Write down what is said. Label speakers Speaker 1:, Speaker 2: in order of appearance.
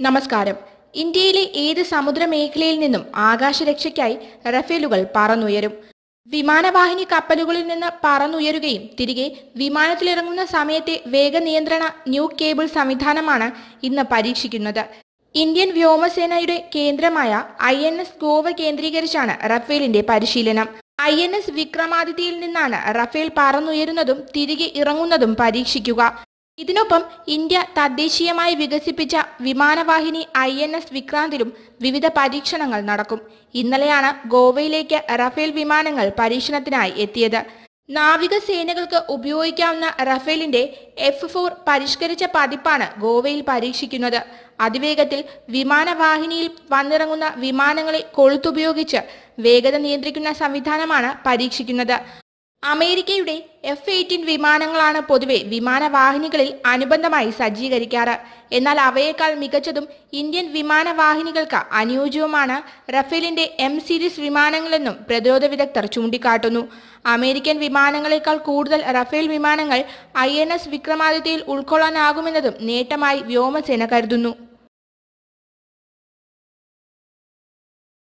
Speaker 1: നമസ്കാരം. ഇന്ത്യയിലെ ഏത് സമുദ്രമേഖലയിൽ നിന്നും ആകാശരക്ഷയ്ക്കായി റഫേലുകൾ പറന്നുയരും? വിമാനവാഹിനി കപ്പലുകളിൽ നിന്ന് പറന്നുയരുകയും തിരികെ വിമാനത്തിലിറങ്ങുന്ന സമയത്തെ വേഗനിയന്ത്രണ ന്യൂ കേബിൾ സംവിധാനമാണ് ഇന്ന് പരീക്ഷിക്കുന്നത്. ഇന്ത്യൻ വ്യോമസേനയുടെ കേന്ദ്രമായ ഐ എൻ എസ് ഗോവ കേന്ദ്രീകരിച്ചാണ് റഫേലിന്റെ പരിശീലനം. ഐ എൻ എസ് വിക്രമാദിത്യയിൽ നിന്നാണ് റഫേൽ പറന്നുയരുന്നതും തിരികെ ഇറങ്ങുന്നതും പരീക്ഷിക്കുക. ഇതിനൊപ്പം ഇന്ത്യ തദ്ദേശീയമായി വികസിപ്പിച്ച വിമാനവാഹിനി ഐ എൻ എസ് വിക്രാന്തിലും വിവിധ പരീക്ഷണങ്ങൾ നടക്കും. ഇന്നലെയാണ് ഗോവയിലേക്ക് റഫേൽ വിമാനങ്ങൾ പരീക്ഷണത്തിനായി എത്തിയത്. നാവികസേനകൾക്ക് ഉപയോഗിക്കാവുന്ന റഫേലിന്റെ എഫ് ഫോർ പരിഷ്കരിച്ച പതിപ്പാണ് ഗോവയിൽ പരീക്ഷിക്കുന്നത്. അതിവേഗത്തിൽ വിമാനവാഹിനിയിൽ വന്നിറങ്ങുന്ന വിമാനങ്ങളെ കൊളുത്തുപയോഗിച്ച് വേഗത നിയന്ത്രിക്കുന്ന സംവിധാനമാണ് പരീക്ഷിക്കുന്നത്. അമേരിക്കയുടെ എഫ് എയ്റ്റീൻ വിമാനങ്ങളാണ് പൊതുവെ വിമാനവാഹിനികളിൽ അനുബന്ധമായി സജ്ജീകരിക്കാറ്. എന്നാൽ അവയേക്കാൾ മികച്ചതും ഇന്ത്യൻ വിമാനവാഹിനികൾക്ക് അനുയോജ്യവുമാണ് റഫേലിന്റെ എം സീരീസ് വിമാനങ്ങളെന്നും പ്രതിരോധ വിദഗ്ധർ ചൂണ്ടിക്കാട്ടുന്നു. അമേരിക്കൻ വിമാനങ്ങളെക്കാൾ കൂടുതൽ റഫേൽ വിമാനങ്ങൾ ഐ എൻ എസ് വിക്രമാദിത്യയിൽ ഉൾക്കൊള്ളാനാകുമെന്നതും നേട്ടമായി വ്യോമസേന കരുതുന്നു.